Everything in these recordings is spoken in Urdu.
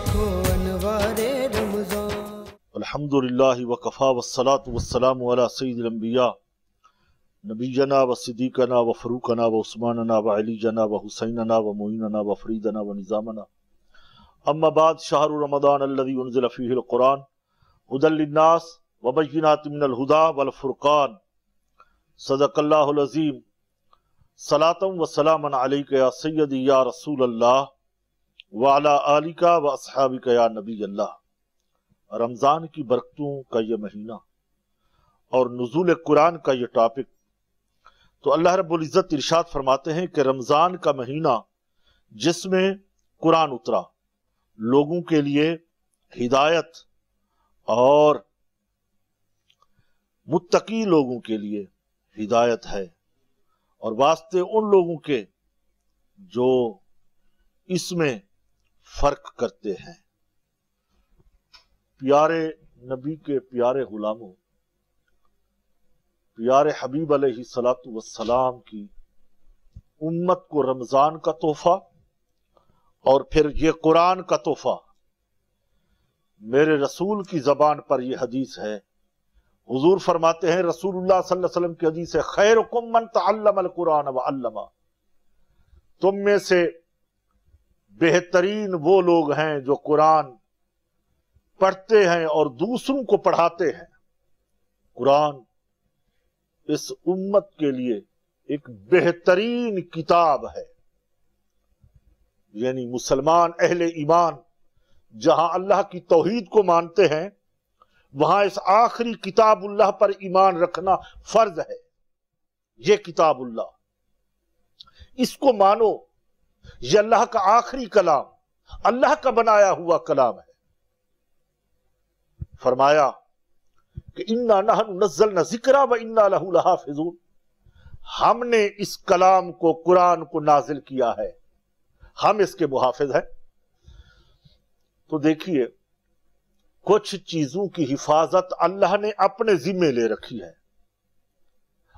دیکھو انوار رمضان۔ الحمد للہ وقفا والصلاة والسلام علی سید الانبیاء نبینا و صدیقنا و فروقنا و عثماننا و علیجنا و حسیننا و معیننا و فریدنا و نظامنا۔ اما بعد، شہر رمضان الذي انزل فیہ القرآن هدى للناس و بینات من الہدا والفرقان۔ صدق اللہ العظیم۔ صلاة و سلاما علیک یا سیدی یا رسول اللہ۔ وعلا آلک و اصحابک یا نبی اللہ۔ رمضان کی برکتوں کا یہ مہینہ اور نزول قرآن کا یہ ٹاپک۔ تو اللہ رب العزت ارشاد فرماتے ہیں کہ رمضان کا مہینہ جس میں قرآن اترا، لوگوں کے لیے ہدایت اور متقی لوگوں کے لیے ہدایت ہے۔ اور واسطے ان لوگوں کے جو اس میں فرق کرتے ہیں۔ پیارے نبی کے پیارے غلاموں، پیارے حبیب علیہ سلاۃ والسلام کی امت کو رمضان کا تحفہ اور پھر یہ قرآن کا تحفہ۔ میرے رسول کی زبان پر یہ حدیث ہے۔ حضور فرماتے ہیں، رسول اللہ صلی اللہ علیہ وسلم کی حدیث ہے خیر من تعلم القرآن و علما تم میں سے بہترین وہ لوگ ہیں جو قرآن پڑھتے ہیں اور دوسروں کو پڑھاتے ہیں۔ قرآن اس امت کے لیے ایک بہترین کتاب ہے۔ یعنی مسلمان اہل ایمان جہاں اللہ کی توحید کو مانتے ہیں، وہاں اس آخری کتاب اللہ پر ایمان رکھنا فرض ہے۔ یہ کتاب اللہ۔ اس کو مانو۔ یہ اللہ کا آخری کلام، اللہ کا بنایا ہوا کلام ہے۔ فرمایا کہ انا نحن نزلنا ذکرہ و انا لہو لحافظون۔ ہم نے اس کلام کو، قرآن کو نازل کیا ہے۔ ہم اس کے محافظ ہیں۔ تو دیکھیے، کچھ چیزوں کی حفاظت اللہ نے اپنے ذمے لے رکھی ہے۔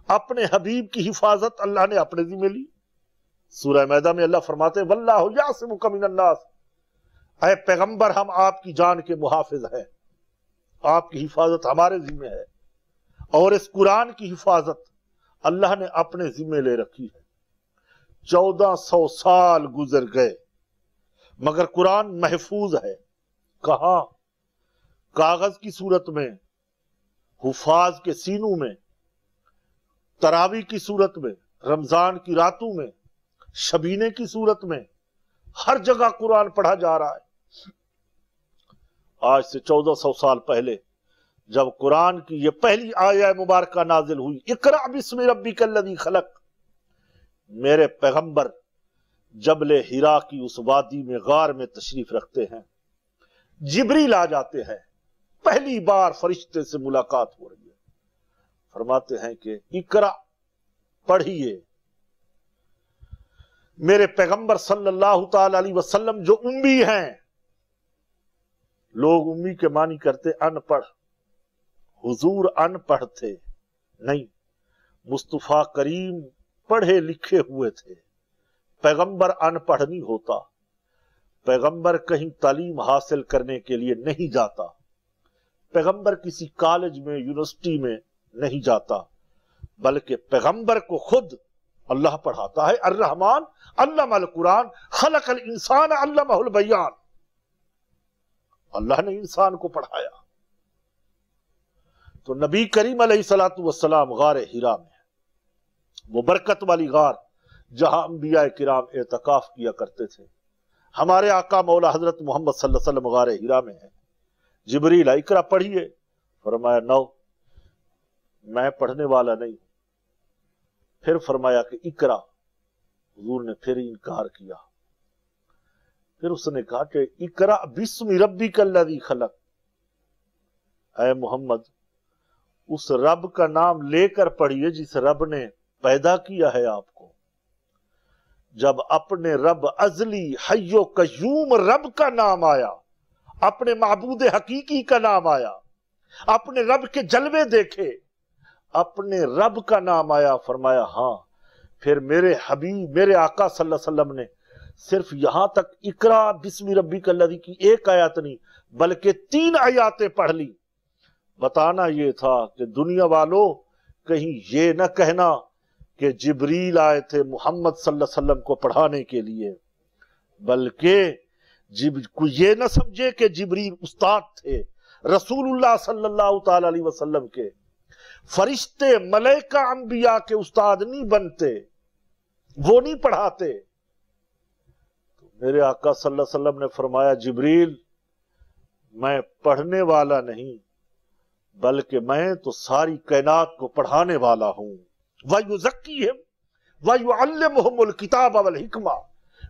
اپنے حبیب کی حفاظت اللہ نے اپنے ذمے لی۔ سورہ میدہ میں اللہ فرماتے ہیں، واللہ یعصمک من الناس. اے پیغمبر، ہم آپ کی جان کے محافظ ہیں۔ آپ کی حفاظت ہمارے ذمہ ہے۔ اور اس قرآن کی حفاظت اللہ نے اپنے ذمہ لے رکھی ہے۔ چودہ سو سال گزر گئے، مگر قرآن محفوظ ہے۔ کہاں؟ کاغذ کی صورت میں، حفاظ کے سینوں میں تراوی کی صورت میں، رمضان کی راتوں میں۔ شبینے کی صورت میں ہر جگہ قرآن پڑھا جا رہا ہے۔ آج سے چودہ سو سال پہلے جب قرآن کی یہ پہلی آیہ مبارکہ نازل ہوئی اقرا بسم ربک الذی خلق، میرے پیغمبر جبل ہیرا کی اس وادی میں غار میں تشریف رکھتے ہیں۔ جبریل آ جاتے ہیں۔ پہلی بار فرشتے سے ملاقات ہو رہی ہے۔ فرماتے ہیں کہ اقرا پڑھیے۔ میرے پیغمبر صلی اللہ تعالی علیہ وسلم جو امی ہیں، لوگ امی کے معنی کرتے ان پڑھ۔ حضور ان پڑھ تھے، نہیں، مصطفیٰ کریم پڑھے لکھے ہوئے تھے۔ پیغمبر ان پڑھ نہیں ہوتا۔ پیغمبر کہیں تعلیم حاصل کرنے کے لیے نہیں جاتا۔ پیغمبر کسی کالج میں، یونیورسٹی میں نہیں جاتا، بلکہ پیغمبر کو خود اللہ پڑھاتا ہے، الرحمن علم القرآن، خلق الانسان علمہ البیان۔ اللہ نے انسان کو پڑھایا۔ تو نبی کریم علیہ السلام غار ہیرا میں وہ برکت والی غار جہاں انبیاء کرام اعتقاف کیا کرتے تھے۔ ہمارے آقا مولا حضرت محمد صلی اللہ علیہ وسلم غار ہیرا میں ہے جبریل اکرا پڑھیے فرمایا، نو، میں پڑھنے والا نہیں۔ پھر فرمایا کہ اکرا حضور نے پھر انکار کیا۔ پھر اس نے کہا کہ اکرا بسم ربی کلذی خلق۔ اے محمد، اس رب کا نام لے کر پڑھیے جس رب نے پیدا کیا ہے آپ کو۔ جب اپنے رب ازلی حیو قیوم رب کا نام آیا، اپنے معبود حقیقی کا نام آیا، اپنے رب کے جلوے دیکھے اپنے رب کا نام آیا، فرمایا ہاں پھر میرے حبیب، میرے آقا صلی اللہ علیہ وسلم نے صرف یہاں تک اکرا بسم ربی کلدی کی ایک آیات نہیں، بلکہ تین آیاتیں پڑھ لی۔ بتانا یہ تھا کہ دنیا والوں کہیں یہ نہ کہنا کہ جبریل آئے تھے محمد صلی اللہ علیہ وسلم کو پڑھانے کے لیے، بلکہ جب، یہ نہ سمجھے کہ جبریل استاد تھے، رسول اللہ صلی اللہ تعالی علیہ وسلم کے۔ فرشتے ملائکہ انبیاء کے استاد نہیں بنتے، وہ نہیں پڑھاتے۔ میرے آقا صلی اللہ علیہ وسلم نے فرمایا، جبریل، میں پڑھنے والا نہیں، بلکہ میں تو ساری کائنات کو پڑھانے والا ہوں۔ وَيُزَكِّهِمْ وَيُعَلِّمُهُمُ الْكِتَابَ وَالْحِكْمَةِ۔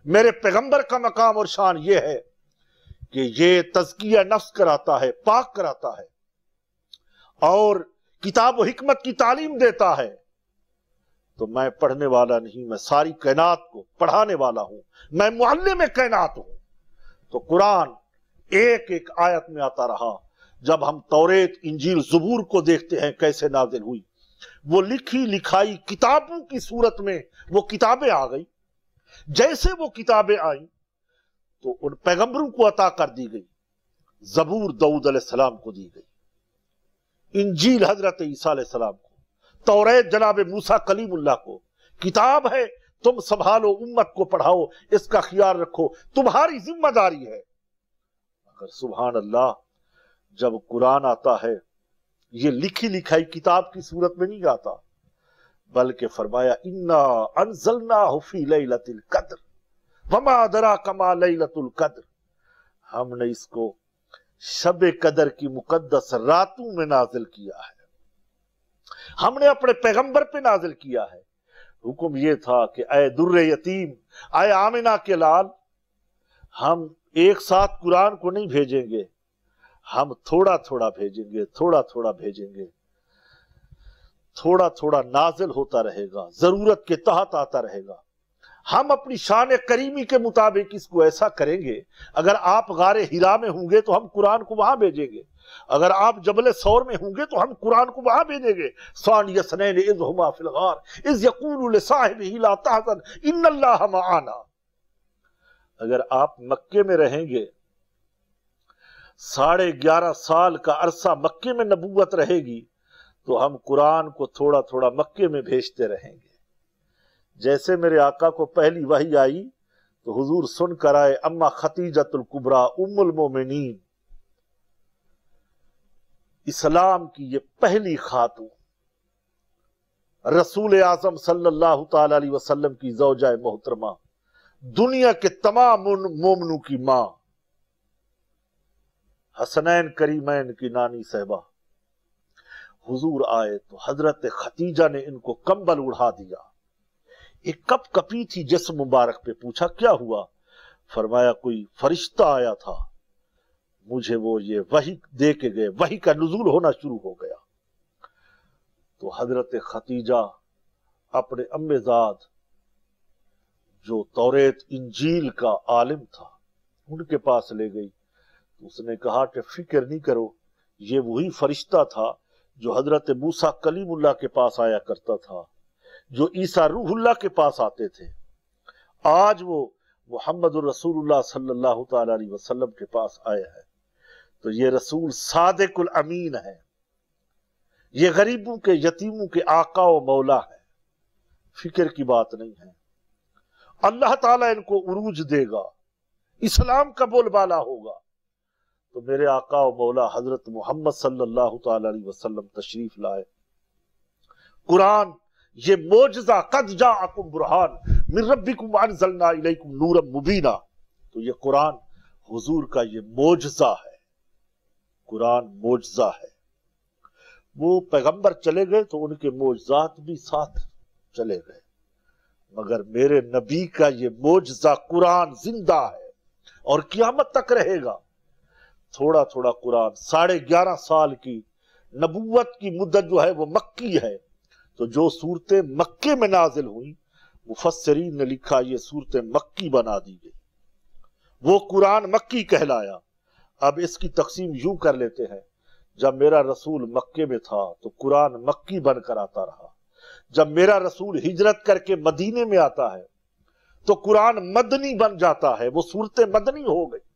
میرے پیغمبر کا مقام اور شان یہ ہے کہ یہ تزکیہ نفس کراتا ہے، پاک کراتا ہے۔ اور کتاب و حکمت کی تعلیم دیتا ہے۔ تو میں پڑھنے والا نہیں، میں ساری کائنات کو پڑھانے والا ہوں۔ میں معلم کائنات ہوں۔ تو قرآن ایک ایک آیت میں آتا رہا۔ جب ہم توریت، انجیل زبور کو دیکھتے ہیں، کیسے نازل ہوئی۔ وہ لکھی لکھائی کتابوں کی صورت میں وہ کتابیں آ گئی۔ جیسے وہ کتابیں آئیں، تو ان پیغمبروں کو عطا کر دی گئی۔ زبور دعود علیہ السلام کو دی گئی۔ انجیل حضرت عیسیٰ علیہ السلام کو، توریت جناب موسیٰ کلیم اللہ کو، کتاب ہے، تم سنبھالو، امت کو پڑھاؤ، اس کا خیال رکھو، تمہاری ذمہ داری ہے۔ مگر سبحان اللہ، جب قرآن آتا ہے، یہ لکھی لکھائی کتاب کی صورت میں نہیں آتا، بلکہ فرمایا، انا انزلنا فی لیلت القدر، وما درا کما لیلت القدر ہم نے اس کو شب قدر کی مقدس راتوں میں نازل کیا ہے۔ ہم نے اپنے پیغمبر پہ نازل کیا ہے۔ حکم یہ تھا کہ اے در یتیم، اے آمنہ کے لال ہم ایک ساتھ قرآن کو نہیں بھیجیں گے۔ ہم تھوڑا تھوڑا بھیجیں گے، تھوڑا تھوڑا بھیجیں گے۔ تھوڑا تھوڑا نازل ہوتا رہے گا، ضرورت کے تحت آتا رہے گا۔ ہم اپنی شان کریمی کے مطابق اس کو ایسا کریں گے، اگر آپ غار ہیرا میں ہوں گے تو ہم قرآن کو وہاں بھیجیں گے، اگر آپ جبل سور میں ہوں گے تو ہم قرآن کو وہاں بھیجیں گے۔ سوان یسنین اذ ہما فی الغار، اذ یقول لصاحبہ لا تحزن، ان اللہ معانا۔ اگر آپ مکے میں رہیں گے، ساڑھے گیارہ سال کا عرصہ مکے میں نبوت رہے گی، تو ہم قرآن کو تھوڑا تھوڑا مکے میں بھیجتے رہیں گے۔ جیسے میرے آقا کو پہلی وحی آئی تو حضور سن کر آئے، اما ختیجت القبرا ام المومنین۔ اسلام کی یہ پہلی خاتون، رسول اعظم صلی اللہ تعالی علیہ وسلم کی زوجہ محترمہ، دنیا کے تمام مومنوں کی ماں، حسنین کریمین کی نانی صحبہ حضور آئے تو حضرت ختیجہ نے ان کو کمبل اڑھا دیا۔ ایک کپ کپی تھی جسم مبارک پہ پوچھا، کیا ہوا؟ فرمایا، کوئی فرشتہ آیا تھا۔ مجھے وہ یہ وہی دے کے گئے وہی کا نزول ہونا شروع ہو گیا۔ تو حضرت ختیجہ اپنے ام زاد، جو توریت انجیل کا عالم تھا، ان کے پاس لے گئی۔ اس نے کہا کہ فکر نہیں کرو، یہ وہی فرشتہ تھا جو حضرت موسیٰ کلیم اللہ کے پاس آیا کرتا تھا۔ جو عیسیٰ روح اللہ کے پاس آتے تھے، آج وہ محمد الرسول اللہ صلی اللہ تعالی علیہ وسلم کے پاس آیا ہے۔ تو یہ رسول صادق الامین ہے یہ غریبوں کے، یتیموں کے آقا و مولا ہے فکر کی بات نہیں ہے۔ اللہ تعالیٰ ان کو عروج دے گا۔ اسلام کا بول بالا ہوگا۔ تو میرے آقا و مولا حضرت محمد صلی اللہ تعالی علیہ وسلم تشریف لائے۔ قرآن یہ موجزہ قد جاءکم برحان من ربکم انزلنا الیکم نورا مبینہ تو یہ قرآن، حضور کا یہ موجزہ ہے۔ قرآن موجزہ ہے۔ وہ پیغمبر چلے گئے تو ان کے موجزات بھی ساتھ چلے گئے۔ مگر میرے نبی کا یہ موجزہ قرآن زندہ ہے اور قیامت تک رہے گا۔ تھوڑا تھوڑا قرآن، ساڑھے گیارہ سال کی نبوت کی مدت جو ہے وہ مکی ہے۔ تو جو صورتیں مکے میں نازل ہوئی مفسرین نے لکھا یہ صورتیں مکی بنا دی گئی۔ وہ قرآن مکی کہلایا۔ اب اس کی تقسیم یوں کر لیتے ہیں، جب میرا رسول مکے میں تھا تو قرآن مکی بن کر آتا رہا۔ جب میرا رسول ہجرت کر کے مدینے میں آتا ہے تو قرآن مدنی بن جاتا ہے، وہ صورت مدنی ہو گئی۔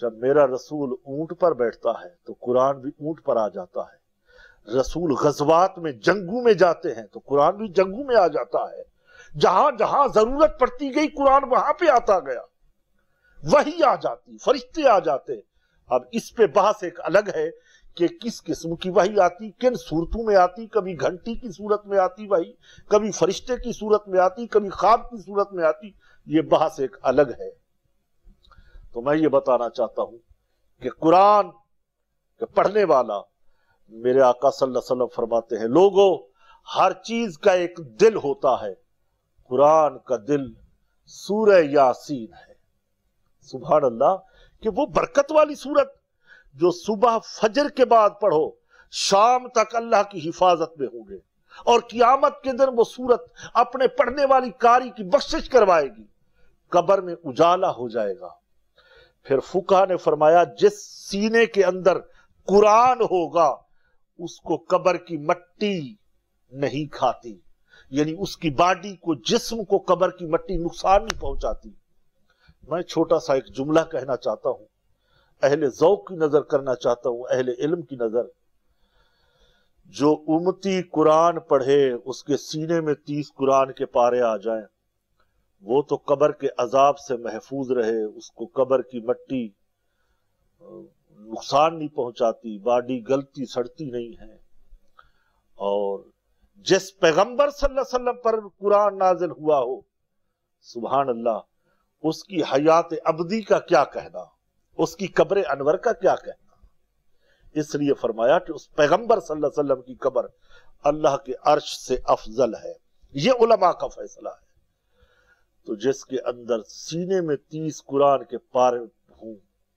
جب میرا رسول اونٹ پر بیٹھتا ہے تو قرآن بھی اونٹ پر آ جاتا ہے۔ رسول غزوات میں جنگوں میں جاتے ہیں تو قرآن بھی جنگوں میں آ جاتا ہے۔ جہاں جہاں ضرورت پڑتی گئی قرآن وہاں پہ آتا گیا۔ وہی آ جاتی، فرشتے آ جاتے۔ اب اس پہ بحث ایک الگ ہے کہ کس قسم کی وہی آتی، کن صورتوں میں آتی، کبھی گھنٹی کی صورت میں آتی وہی کبھی فرشتے کی صورت میں آتی، کبھی خواب کی صورت میں آتی، یہ بحث ایک الگ ہے۔ تو میں یہ بتانا چاہتا ہوں کہ قرآن، کہ پڑھنے والا میرے آقا صلی اللہ علیہ وسلم فرماتے ہیں، لوگوں، ہر چیز کا ایک دل ہوتا ہے۔ قرآن کا دل سورہ یاسین ہے۔ سبحان اللہ، کہ وہ برکت والی صورت جو صبح فجر کے بعد پڑھو، شام تک اللہ کی حفاظت میں ہوں گے۔ اور قیامت کے دن وہ صورت اپنے پڑھنے والی کاری کی بخشش کروائے گی۔ قبر میں اجالا ہو جائے گا۔ پھر فقہ نے فرمایا، جس سینے کے اندر قرآن ہوگا اس کو قبر کی مٹی نہیں کھاتی۔ یعنی اس کی باڈی کو، جسم کو قبر کی مٹی نقصان نہیں پہنچاتی۔ میں چھوٹا سا ایک جملہ کہنا چاہتا ہوں۔ اہل ذوق کی نظر کرنا چاہتا ہوں، اہل علم کی نظر۔ جو امتی قرآن پڑھے، اس کے سینے میں تیس قرآن کے پارے آ جائیں۔ وہ تو قبر کے عذاب سے محفوظ رہے، اس کو قبر کی مٹی نقصان نہیں پہنچاتی باڈی گلتی سڑتی نہیں ہے۔ اور جس پیغمبر صلی اللہ علیہ وسلم پر قرآن نازل ہوا ہو، سبحان اللہ، اس کی حیات ابدی کا کیا کہنا؟ اس کی قبر انور کا کیا کہنا؟ اس لیے فرمایا کہ اس پیغمبر صلی اللہ علیہ وسلم کی قبر اللہ کے عرش سے افضل ہے۔ یہ علماء کا فیصلہ ہے۔ تو جس کے اندر سینے میں تیس قرآن کے پارے ہوں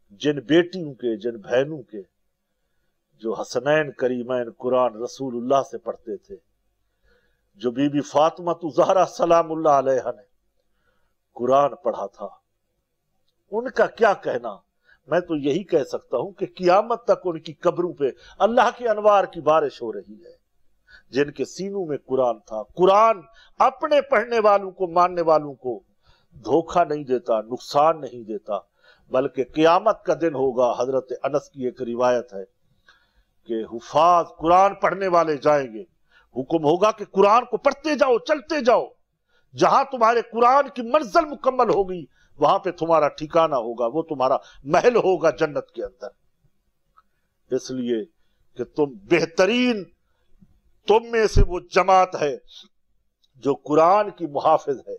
جن بیٹیوں کے، جن بہنوں کے، جو حسنین کریمین قرآن رسول اللہ سے پڑھتے تھے، جو بی بی فاطمہ تو زہرہ سلام اللہ علیہ نے قرآن پڑھا تھا۔ ان کا کیا کہنا؟ میں تو یہی کہہ سکتا ہوں کہ قیامت تک ان کی قبروں پہ اللہ کے انوار کی بارش ہو رہی ہے۔ جن کے سینوں میں قرآن تھا۔ قرآن اپنے پڑھنے والوں کو، ماننے والوں کو دھوکہ نہیں دیتا، نقصان نہیں دیتا۔ بلکہ قیامت کا دن ہوگا، حضرت انس کی ایک روایت ہے کہ حفاظ قرآن پڑھنے والے جائیں گے۔ حکم ہوگا کہ قرآن کو پڑھتے جاؤ، چلتے جاؤ۔ جہاں تمہارے قرآن کی منزل مکمل ہوگی، وہاں پہ تمہارا ٹھکانہ ہوگا، وہ تمہارا محل ہوگا جنت کے اندر۔ اس لیے کہ تم بہترین، تم میں سے وہ جماعت ہے جو قرآن کی محافظ ہے،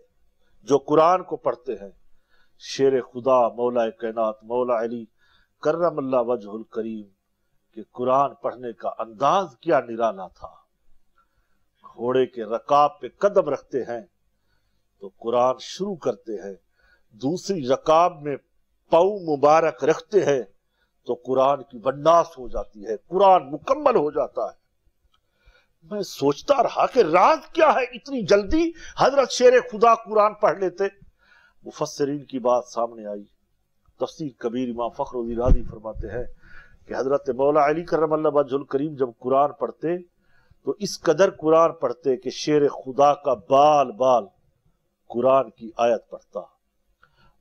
جو قرآن کو پڑھتے ہیں۔ شیر خدا مولا کائنات، مولا علی، کرم اللہ وجہ الکریم، کہ قرآن پڑھنے کا انداز کیا نرالا تھا۔ گھوڑے کے رکاب پہ قدم رکھتے ہیں، تو قرآن شروع کرتے ہیں۔ دوسری رکاب میں پاؤ مبارک رکھتے ہیں، تو قرآن کی بنداس ہو جاتی ہے، قرآن مکمل ہو جاتا ہے۔ میں سوچتا رہا کہ راز کیا ہے اتنی جلدی حضرت شیر خدا قرآن پڑھ لیتے؟ مفسرین کی بات سامنے آئی۔ تفسیر کبیر امام فخر رادی فرماتے ہیں کہ حضرت مولا علی کرم اللہ بج الکریم جب قرآن پڑھتے، تو اس قدر قرآن پڑھتے کہ شیر خدا کا بال بال قرآن کی آیت پڑھتا۔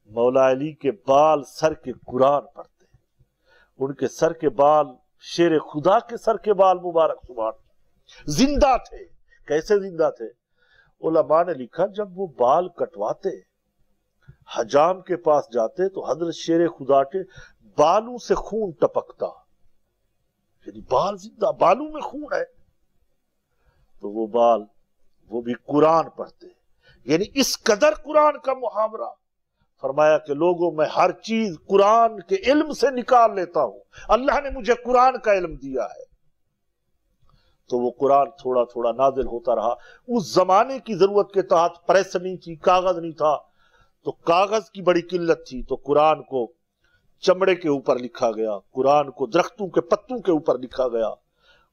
مولا علی کے بال سر کے قرآن پڑھتے۔ ان کے سر کے بال، شیر خدا کے سر کے بال مبارک سبحان زندہ تھے۔ کیسے زندہ تھے؟ علماء نے لکھا جب وہ بال کٹواتے حجام کے پاس جاتے تو حضرت شیر خدا کے بالوں سے خون ٹپکتا۔ یعنی بال زندہ، بالوں میں خون ہے۔ تو وہ بال، وہ بھی قرآن پڑھتے۔ یعنی اس قدر قرآن کا محاورہ۔ فرمایا کہ لوگوں، میں ہر چیز قرآن کے علم سے نکال لیتا ہوں۔ اللہ نے مجھے قرآن کا علم دیا ہے۔ تو وہ قرآن تھوڑا تھوڑا نازل ہوتا رہا۔ اس زمانے کی ضرورت کے تحت پریس نہیں تھی، کاغذ نہیں تھا۔ تو کاغذ کی بڑی قلت تھی تو قرآن کو چمڑے کے اوپر لکھا گیا، قرآن کو درختوں کے پتوں کے اوپر لکھا گیا،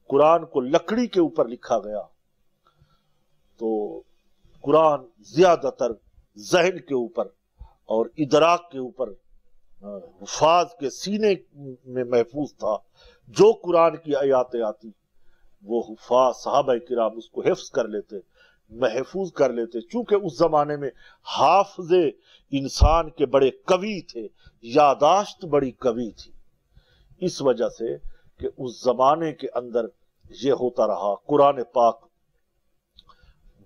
قرآن کو لکڑی کے اوپر لکھا گیا۔ تو قرآن زیادہ تر ذہن کے اوپر اور ادراک کے اوپر حفاظ کے سینے میں محفوظ تھا۔ جو قرآن کی آیاتیں آتی، وہ حفاظ صحابہ کرام اس کو حفظ کر لیتے۔ محفوظ کر لیتے، چونکہ اس زمانے میں حافظ انسان کے بڑے قوی تھے، یاداشت بڑی قوی تھی۔ اس وجہ سے کہ اس زمانے کے اندر یہ ہوتا رہا، قرآن پاک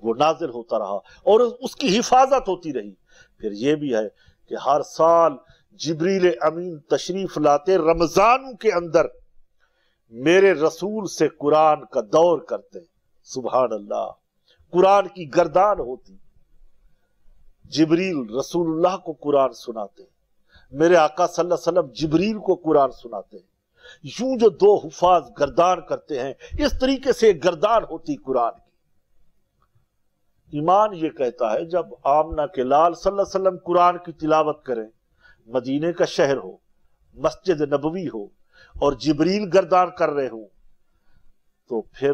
وہ نازل ہوتا رہا اور اس کی حفاظت ہوتی رہی۔ پھر یہ بھی ہے کہ ہر سال جبریل امین تشریف لاتے رمضان کے اندر میرے رسول سے قرآن کا دور کرتے۔ سبحان اللہ۔ قرآن کی گردان ہوتی۔ جبریل رسول اللہ کو قرآن سناتے۔ میرے آقا صلی اللہ علیہ وسلم جبریل کو قرآن سناتے۔ یوں جو دو حفاظ گردان کرتے ہیں، اس طریقے سے گردان ہوتی قرآن کی۔ ایمان یہ کہتا ہے، جب آمنہ کے لال صلی اللہ علیہ وسلم قرآن کی تلاوت کریں مدینے کا شہر ہو، مسجد نبوی ہو، اور جبریل گردان کر رہے ہوں، تو پھر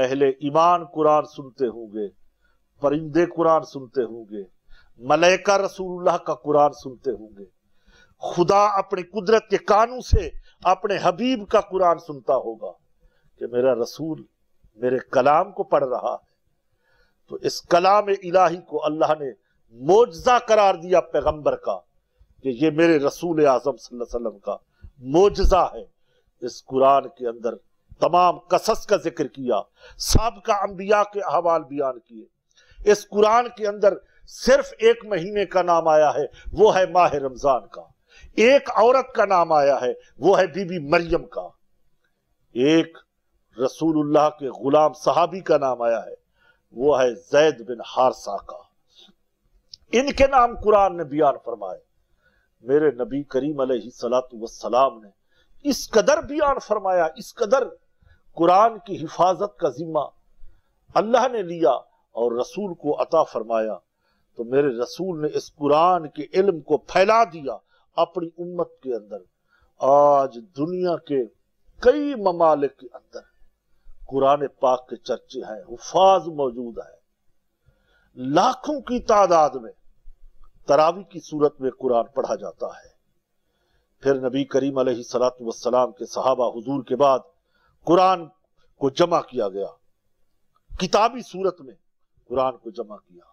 اہل ایمان قرآن سنتے ہوں گے، پرندے قرآن سنتے ہوں گے، ملائکہ رسول اللہ کا قرآن سنتے ہوں گے۔ خدا اپنی قدرت کے کانوں سے اپنے حبیب کا قرآن سنتا ہوگا کہ میرا رسول میرے کلام کو پڑھ رہا ہے۔ تو اس کلام الہی کو اللہ نے موجزہ قرار دیا پیغمبر کا کہ یہ میرے رسول اعظم صلی اللہ علیہ وسلم کا موجزہ ہے۔ اس قرآن کے اندر تمام قصص کا ذکر کیا، سابقہ انبیاء کے احوال بیان کیے۔ اس قرآن کے اندر صرف ایک مہینے کا نام آیا ہے، وہ ہے ماہ رمضان کا۔ ایک عورت کا نام آیا ہے، وہ ہے بی بی مریم کا۔ ایک رسول اللہ کے غلام صحابی کا نام آیا ہے، وہ ہے زید بن حارسہ کا۔ ان کے نام قرآن نے بیان فرمائے۔ میرے نبی کریم علیہ السلام نے اس قدر بیان فرمایا، اس قدر قرآن کی حفاظت کا ذمہ اللہ نے لیا اور رسول کو عطا فرمایا۔ تو میرے رسول نے اس قرآن کے علم کو پھیلا دیا اپنی امت کے اندر۔ آج دنیا کے کئی ممالک کے اندر قرآن پاک کے چرچے ہیں، حفاظ موجود ہے لاکھوں کی تعداد میں تراوی کی صورت میں قرآن پڑھا جاتا ہے۔ پھر نبی کریم علیہ السلام کے صحابہ حضور کے بعد قرآن کو جمع کیا گیا۔ کتابی صورت میں قرآن کو جمع کیا۔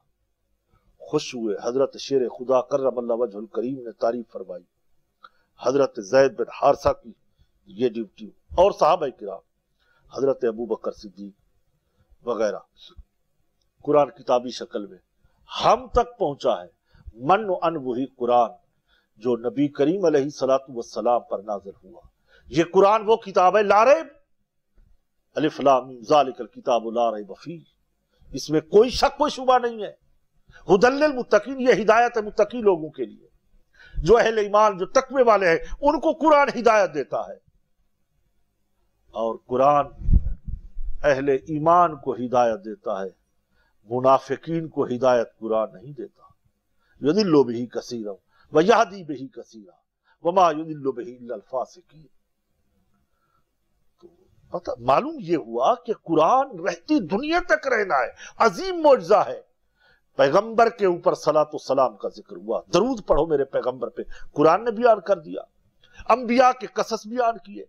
خوش ہوئے۔ حضرت شیر خدا کرم اللہ وجہ الکریم نے تعریف فرمائی۔ حضرت زید بن حارثہ کی یہ ڈیوٹی۔ اور صحابہ کرام، حضرت ابو بکر صدیق وغیرہ۔ قرآن کتابی شکل میں ہم تک پہنچا ہے۔ من و ان وہی قرآن جو نبی کریم علیہ سلاۃ پر نازل ہوا۔ یہ قرآن وہ کتاب ہے لارب الف لام ذالک الکتاب لا ریب فی اس میں کوئی شک و شبہ نہیں ہے۔ ہدل المتقین یہ ہدایت ہے متقی لوگوں کے لیے۔ جو اہل ایمان، جو تقوی والے ہیں، ان کو قرآن ہدایت دیتا ہے۔ اور قرآن اہل ایمان کو ہدایت دیتا ہے۔ منافقین کو ہدایت قرآن نہیں دیتا۔ یدلو بہی کثیرا ویہدی بہی کثیرا وما یدلو بہی الا الفاسقین۔ مطلب معلوم یہ ہوا کہ قرآن رہتی دنیا تک رہنا ہے، عظیم معجزہ ہے۔ پیغمبر کے اوپر صلاة و سلام کا ذکر ہوا۔ درود پڑھو میرے پیغمبر پہ۔ قرآن نے بیان کر دیا۔ انبیاء کے قصص بیان کیے۔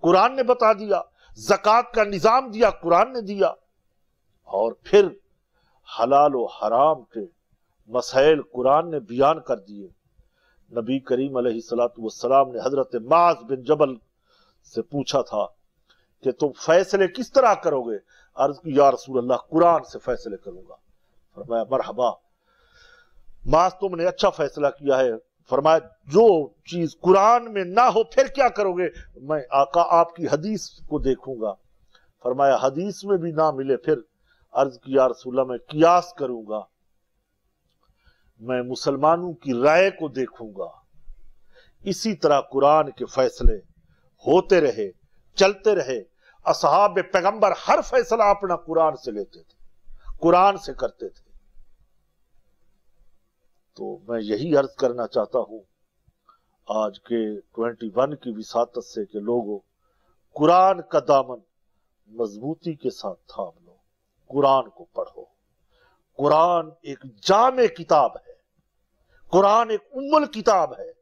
قرآن نے بتا دیا۔ زکوٰۃ کا نظام دیا، قرآن نے دیا۔ اور پھر حلال و حرام کے مسائل قرآن نے بیان کر دیے۔ نبی کریم علیہ السلام نے حضرت معاذ بن جبل سے پوچھا تھا کہ تم فیصلے کس طرح کرو گے؟ عرض کی، یا رسول اللہ، قرآن سے فیصلے کروں گا۔ فرمایا، مرحبا۔ معاذ تم نے اچھا فیصلہ کیا ہے۔ فرمایا، جو چیز قرآن میں نہ ہو، پھر کیا کرو گے؟ میں آقا آپ کی حدیث کو دیکھوں گا۔ فرمایا، حدیث میں بھی نہ ملے، پھر عرض کی، یا رسول اللہ، میں قیاس کروں گا۔ میں مسلمانوں کی رائے کو دیکھوں گا۔ اسی طرح قرآن کے فیصلے ہوتے رہے، چلتے رہے۔ اصحاب پیغمبر ہر فیصلہ اپنا قرآن سے لیتے تھے، قرآن سے کرتے تھے۔ تو میں یہی عرض کرنا چاہتا ہوں، آج کے ٹوینٹی ون کی وساطت سے کہ لوگوں، قرآن کا دامن مضبوطی کے ساتھ تھام لو، قرآن کو پڑھو۔ قرآن ایک جامع کتاب ہے، قرآن ایک امل کتاب ہے،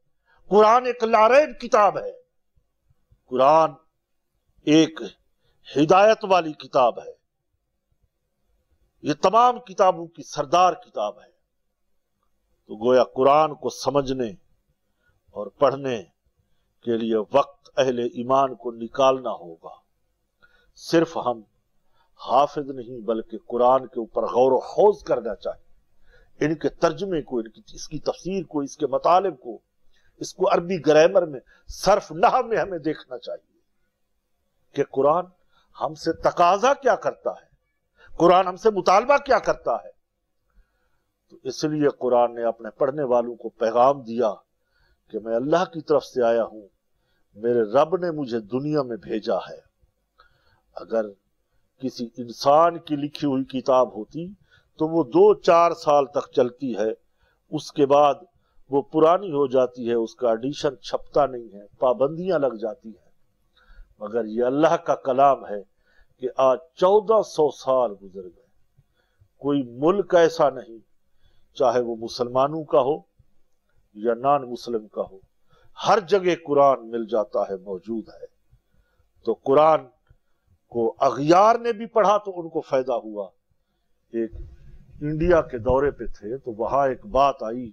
قرآن ایک لارین کتاب ہے۔ قرآن ایک ہدایت والی کتاب ہے۔ یہ تمام کتابوں کی سردار کتاب ہے۔ تو گویا قرآن کو سمجھنے اور پڑھنے کے لیے وقت اہل ایمان کو نکالنا ہوگا۔ صرف ہم حافظ نہیں، بلکہ قرآن کے اوپر غور و خوض کرنا چاہیے۔ ان کے ترجمے کو، ان کی، اس کی تفسیر کو، اس کے مطالب کو، اس کو عربی گرامر میں، صرف نحو میں ہمیں دیکھنا چاہیے کہ قرآن ہم سے تقاضا کیا کرتا ہے؟ قرآن ہم سے مطالبہ کیا کرتا ہے؟ تو اس لیے قرآن نے اپنے پڑھنے والوں کو پیغام دیا کہ میں اللہ کی طرف سے آیا ہوں، میرے رب نے مجھے دنیا میں بھیجا ہے۔ اگر کسی انسان کی لکھی ہوئی کتاب ہوتی تو وہ دو چار سال تک چلتی ہے، اس کے بعد وہ پرانی ہو جاتی ہے، اس کا ایڈیشن چھپتا نہیں ہے، پابندیاں لگ جاتی ہیں۔ مگر یہ اللہ کا کلام ہے کہ آج چودہ سو سال گزر گئے۔ کوئی ملک ایسا نہیں، چاہے وہ مسلمانوں کا ہو یا نان مسلم کا ہو، ہر جگہ قرآن مل جاتا ہے، موجود ہے۔ تو قرآن کو اغیار نے بھی پڑھا تو ان کو فائدہ ہوا۔ ایک انڈیا کے دورے پہ تھے تو وہاں ایک بات آئی،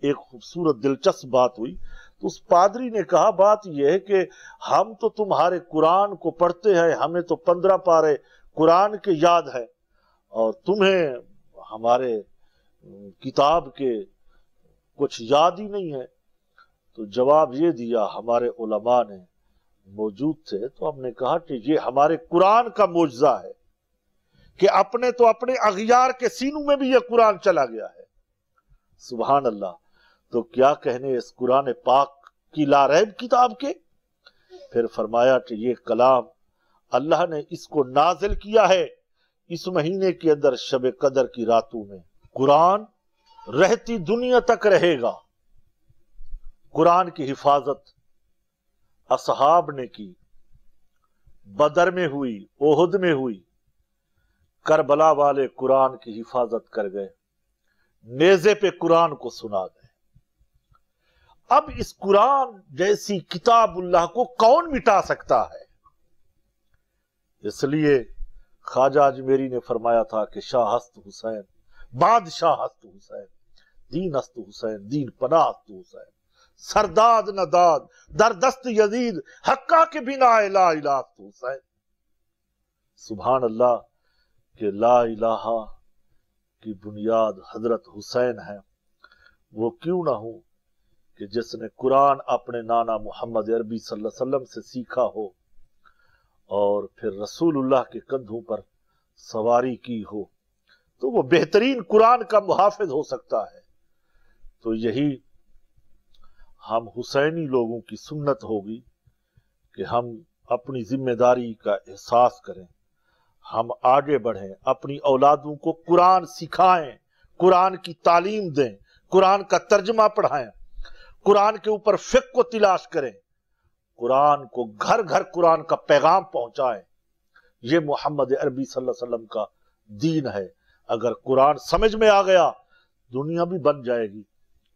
ایک خوبصورت دلچسپ بات ہوئی۔ تو اس پادری نے کہا، بات یہ ہے کہ ہم تو تمہارے قرآن کو پڑھتے ہیں، ہمیں تو پندرہ پارے قرآن کے یاد ہے اور تمہیں ہمارے کتاب کے کچھ یاد ہی نہیں ہے تو جواب یہ دیا، ہمارے علماء نے موجود تھے، تو ہم نے کہا کہ یہ ہمارے قرآن کا معجزہ ہے کہ اپنے تو اپنے اغیار کے سینوں میں بھی یہ قرآن چلا گیا ہے۔ سبحان اللہ۔ تو کیا کہنے اس قرآن پاک کی لاریب کتاب کے؟ پھر فرمایا کہ یہ کلام اللہ نے اس کو نازل کیا ہے اس مہینے کے اندر شب قدر کی راتوں میں۔ قرآن رہتی دنیا تک رہے گا۔ قرآن کی حفاظت اصحاب نے کی۔ بدر میں ہوئی اوہد میں ہوئی۔ کربلا والے قرآن کی حفاظت کر گئے۔ نیزے پہ قرآن کو سنا گئے۔ اب اس قرآن جیسی کتاب اللہ کو کون مٹا سکتا ہے؟ اس لیے خواجہ اجمیری نے فرمایا تھا کہ شاہ ہست حسین، بادشاہ ہست حسین، دین ہست حسین، دین پناہ ہست حسین۔ سرداد نداد در دست یزید حقا کے بنا الہ الہ حسین۔ سبحان اللہ کہ لا الہ کی بنیاد حضرت حسین ہے۔ وہ کیوں نہ ہو کہ جس نے قرآن اپنے نانا محمد عربی صلی اللہ علیہ وسلم سے سیکھا ہو اور پھر رسول اللہ کے کندھوں پر سواری کی ہو، تو وہ بہترین قرآن کا محافظ ہو سکتا ہے۔ تو یہی ہم حسینی لوگوں کی سنت ہوگی کہ ہم اپنی ذمہ داری کا احساس کریں، ہم آگے بڑھیں، اپنی اولادوں کو قرآن سکھائیں، قرآن کی تعلیم دیں، قرآن کا ترجمہ پڑھائیں۔ قرآن کے اوپر فقہ کو تلاش کریں۔ قرآن کو گھر گھر قرآن کا پیغام پہنچائیں۔ یہ محمد عربی صلی اللہ علیہ وسلم کا دین ہے۔ اگر قرآن سمجھ میں آ گیا، دنیا بھی بن جائے گی،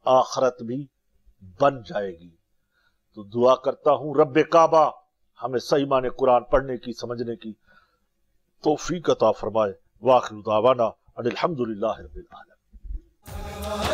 آخرت بھی بن جائے گی۔ تو دعا کرتا ہوں، رب کعبہ، ہمیں صحیح معنی قرآن پڑھنے کی، سمجھنے کی توفیق عطا فرمائے۔ واخر دعوانا ان الحمدللہ رب العالمین۔